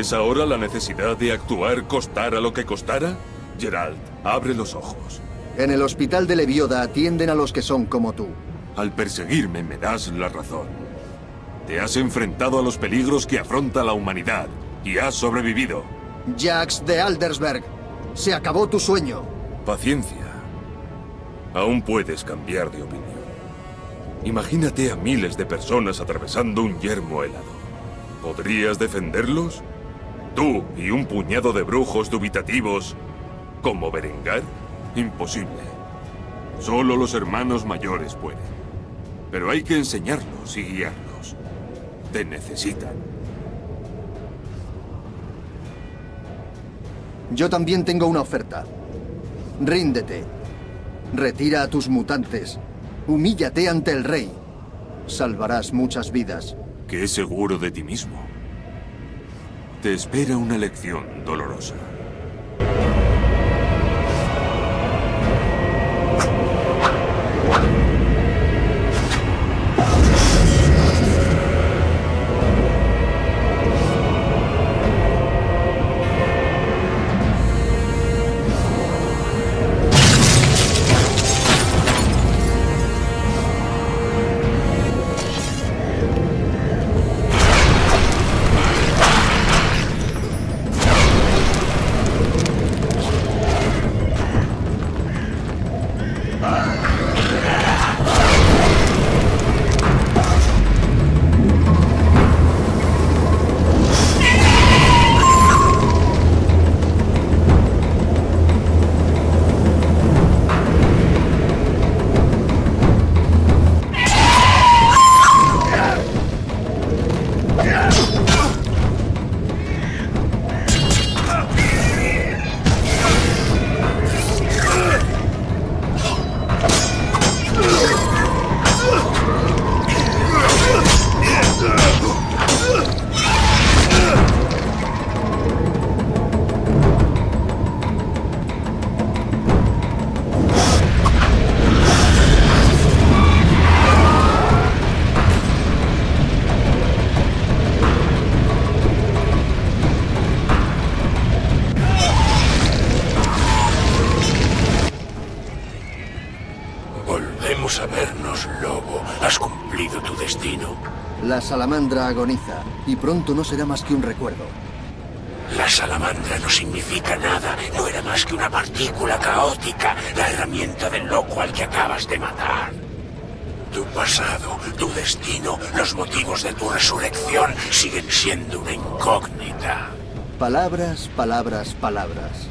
¿Es ahora la necesidad de actuar costara lo que costara? Gerald, abre los ojos. En el hospital de Levioda atienden a los que son como tú. Al perseguirme me das la razón. Te has enfrentado a los peligros que afronta la humanidad y has sobrevivido. Jax de Aldersberg, se acabó tu sueño. Paciencia. Aún puedes cambiar de opinión. Imagínate a miles de personas atravesando un yermo helado. ¿Podrías defenderlos? ¿Tú y un puñado de brujos dubitativos como Berengar? Imposible. Solo los hermanos mayores pueden. Pero hay que enseñarlos y guiarlos. Te necesitan. Yo también tengo una oferta. Ríndete. Retira a tus mutantes. Humíllate ante el rey. Salvarás muchas vidas. Qué seguro de ti mismo. Te espera una lección dolorosa. Salamandra agoniza y pronto no será más que un recuerdo. La salamandra no significa nada. No era más que una partícula caótica, la herramienta del loco al que acabas de matar. Tu pasado, tu destino, los motivos de tu resurrección siguen siendo una incógnita. Palabras, palabras, palabras.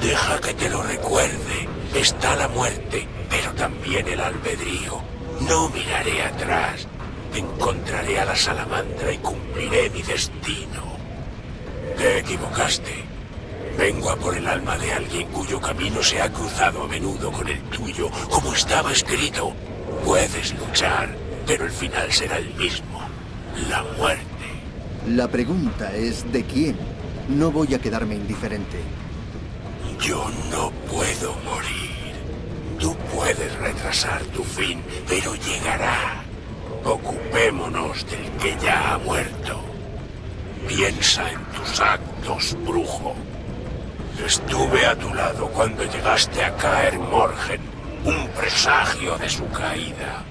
Deja que te lo recuerde. Está la muerte, pero también el albedrío. No miraré atrás. Encontraré a la salamandra y cumpliré mi destino. Te equivocaste. Vengo a por el alma de alguien cuyo camino se ha cruzado a menudo con el tuyo, como estaba escrito. Puedes luchar, pero el final será el mismo. La muerte. La pregunta es ¿de quién? No voy a quedarme indiferente. Yo no puedo morir. Tú puedes retrasar tu fin, pero llegará. Ocupémonos del que ya ha muerto. Piensa en tus actos, brujo. Estuve a tu lado cuando llegaste a caer Morgen, un presagio de su caída.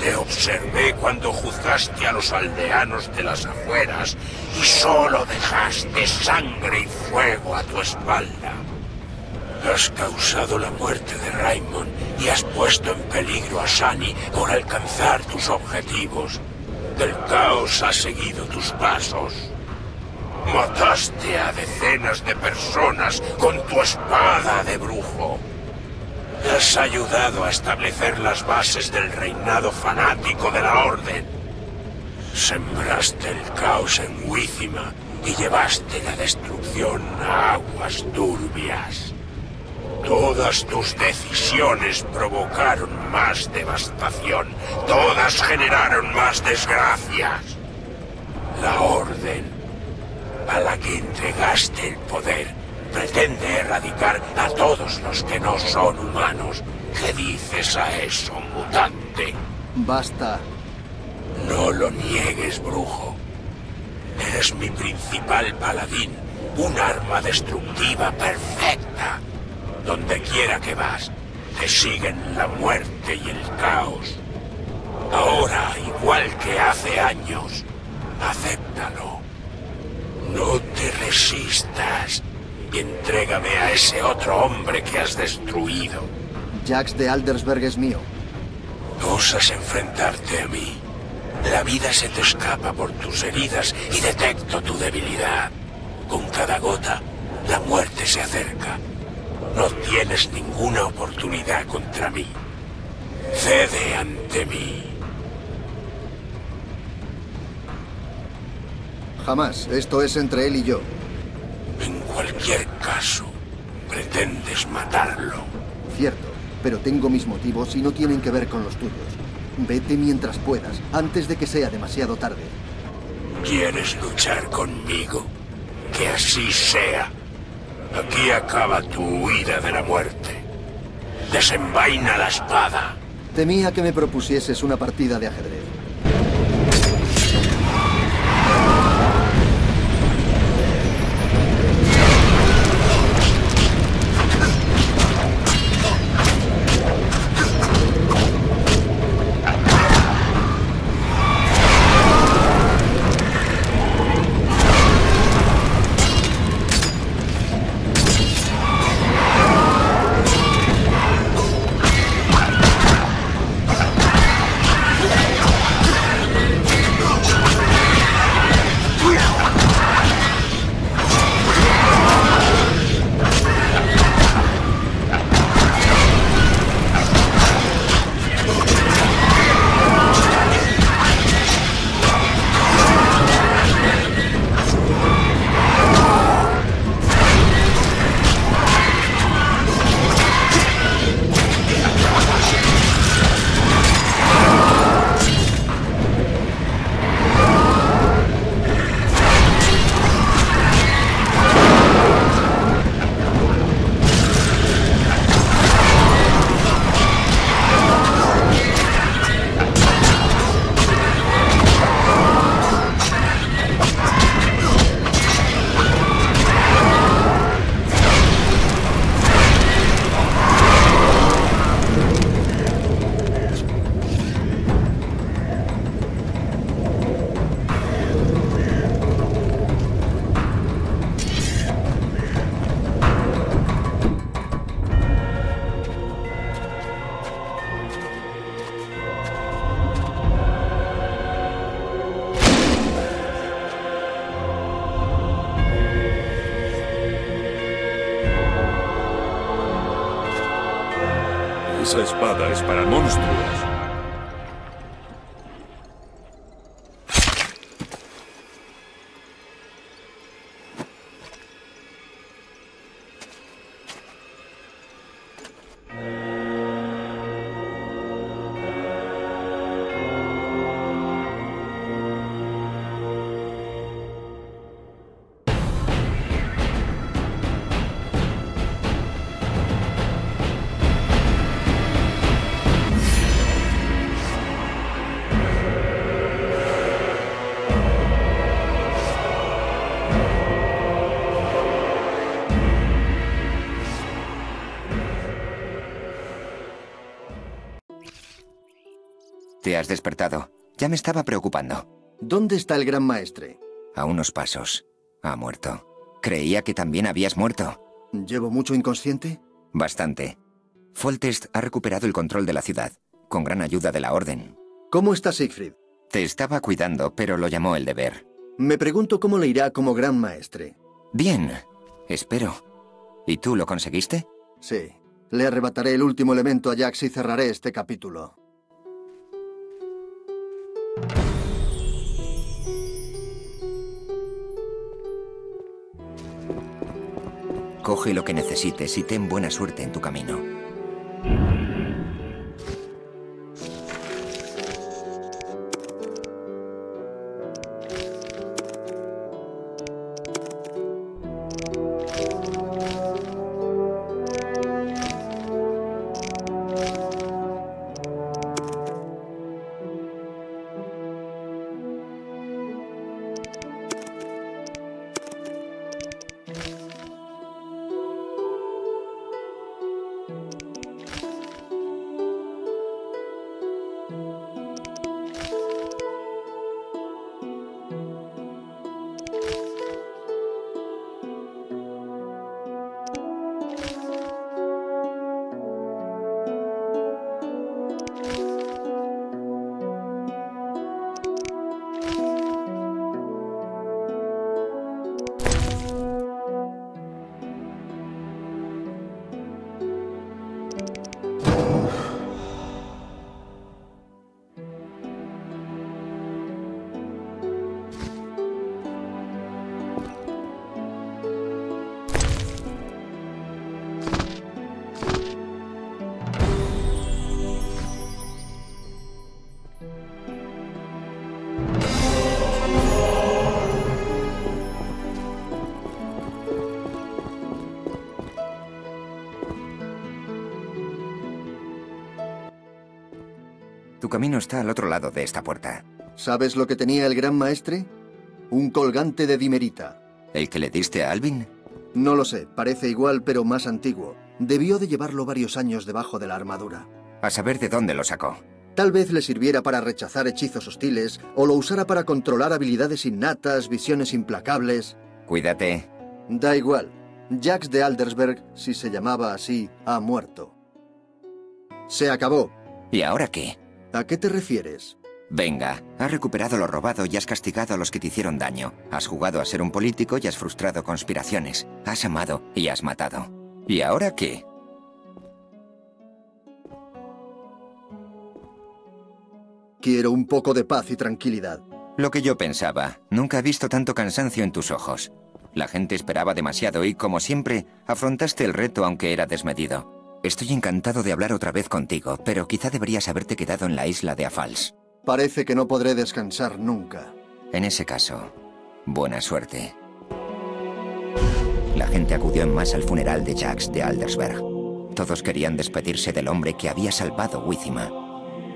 Te observé cuando juzgaste a los aldeanos de las afueras y solo dejaste sangre y fuego a tu espalda. Has causado la muerte de Raymond y has puesto en peligro a Sunny por alcanzar tus objetivos. El caos ha seguido tus pasos. Mataste a decenas de personas con tu espada de brujo. Has ayudado a establecer las bases del reinado fanático de la Orden. Sembraste el caos en Wizima y llevaste la destrucción a aguas turbias. Todas tus decisiones provocaron más devastación. Todas generaron más desgracias. La Orden, a la que entregaste el poder, pretende erradicar a todos los que no son humanos. ¿Qué dices a eso, mutante? Basta. No lo niegues, brujo. Eres mi principal paladín, un arma destructiva perfecta. Donde quiera que vas, te siguen la muerte y el caos. Ahora, igual que hace años, acéptalo. No te resistas y entrégame a ese otro hombre que has destruido. Jax de Aldersberg es mío. Osas enfrentarte a mí. La vida se te escapa por tus heridas y detecto tu debilidad. Con cada gota, la muerte se acerca. No tienes ninguna oportunidad contra mí. Cede ante mí. Jamás. Esto es entre él y yo. En cualquier caso, pretendes matarlo. Cierto, pero tengo mis motivos y no tienen que ver con los tuyos. Vete mientras puedas, antes de que sea demasiado tarde. ¿Quieres luchar conmigo? Que así sea. Aquí acaba tu huida de la muerte. Desenvaina la espada. Temía que me propusieses una partida de ajedrez. Esa espada es para monstruos. Has despertado. Ya me estaba preocupando. ¿Dónde está el gran maestre? A unos pasos. Ha muerto. Creía que también habías muerto. ¿Llevo mucho inconsciente? Bastante. Foltest ha recuperado el control de la ciudad, con gran ayuda de la Orden. ¿Cómo está Siegfried? Te estaba cuidando, pero lo llamó el deber. Me pregunto cómo le irá como gran maestre. Bien, espero. ¿Y tú lo conseguiste? Sí. Le arrebataré el último elemento a Jax y cerraré este capítulo. Coge lo que necesites y ten buena suerte en tu camino. Tu camino está al otro lado de esta puerta. ¿Sabes lo que tenía el gran maestre? Un colgante de dimerita. ¿El que le diste a Alvin? No lo sé, parece igual pero más antiguo. Debió de llevarlo varios años debajo de la armadura. A saber de dónde lo sacó. Tal vez le sirviera para rechazar hechizos hostiles o lo usara para controlar habilidades innatas, visiones implacables. Cuídate. Da igual. Jax de Aldersberg, si se llamaba así, ha muerto. Se acabó. ¿Y ahora qué? ¿A qué te refieres? Venga, has recuperado lo robado y has castigado a los que te hicieron daño. Has jugado a ser un político y has frustrado conspiraciones. Has amado y has matado. ¿Y ahora qué? Quiero un poco de paz y tranquilidad. Lo que yo pensaba. Nunca he visto tanto cansancio en tus ojos. La gente esperaba demasiado y, como siempre, afrontaste el reto aunque era desmedido. Estoy encantado de hablar otra vez contigo, pero quizá deberías haberte quedado en la isla de Afals. Parece que no podré descansar nunca. En ese caso, buena suerte. La gente acudió en masa al funeral de Jax de Aldersberg. Todos querían despedirse del hombre que había salvado Wizima.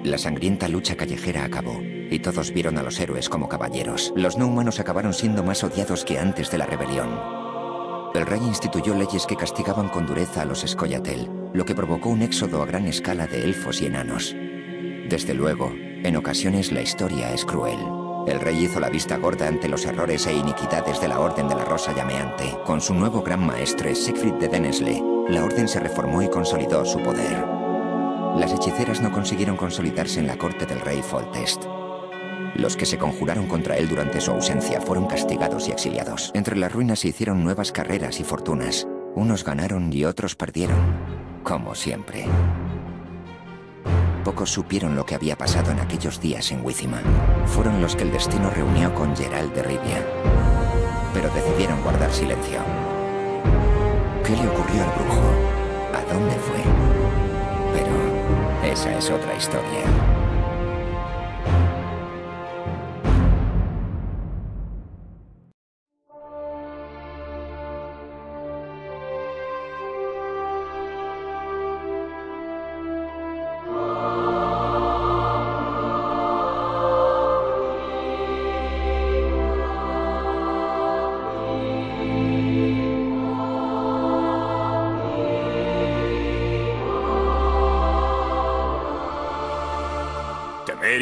La sangrienta lucha callejera acabó, y todos vieron a los héroes como caballeros. Los no humanos acabaron siendo más odiados que antes de la rebelión. El rey instituyó leyes que castigaban con dureza a los Scoia'tael, lo que provocó un éxodo a gran escala de elfos y enanos. Desde luego, en ocasiones la historia es cruel. El rey hizo la vista gorda ante los errores e iniquidades de la Orden de la Rosa Llameante. Con su nuevo gran maestre, Siegfried de Dennesle, la Orden se reformó y consolidó su poder. Las hechiceras no consiguieron consolidarse en la corte del rey Foltest. Los que se conjuraron contra él durante su ausencia fueron castigados y exiliados. Entre las ruinas se hicieron nuevas carreras y fortunas. Unos ganaron y otros perdieron, como siempre. Pocos supieron lo que había pasado en aquellos días en Wizima. Fueron los que el destino reunió con Gerald de Rivia. Pero decidieron guardar silencio. ¿Qué le ocurrió al brujo? ¿A dónde fue? Pero esa es otra historia.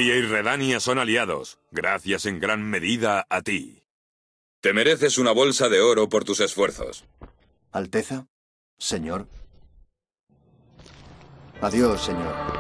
Y Redania son aliados, gracias en gran medida a ti. Te mereces una bolsa de oro por tus esfuerzos. Alteza, señor. Adiós, señor.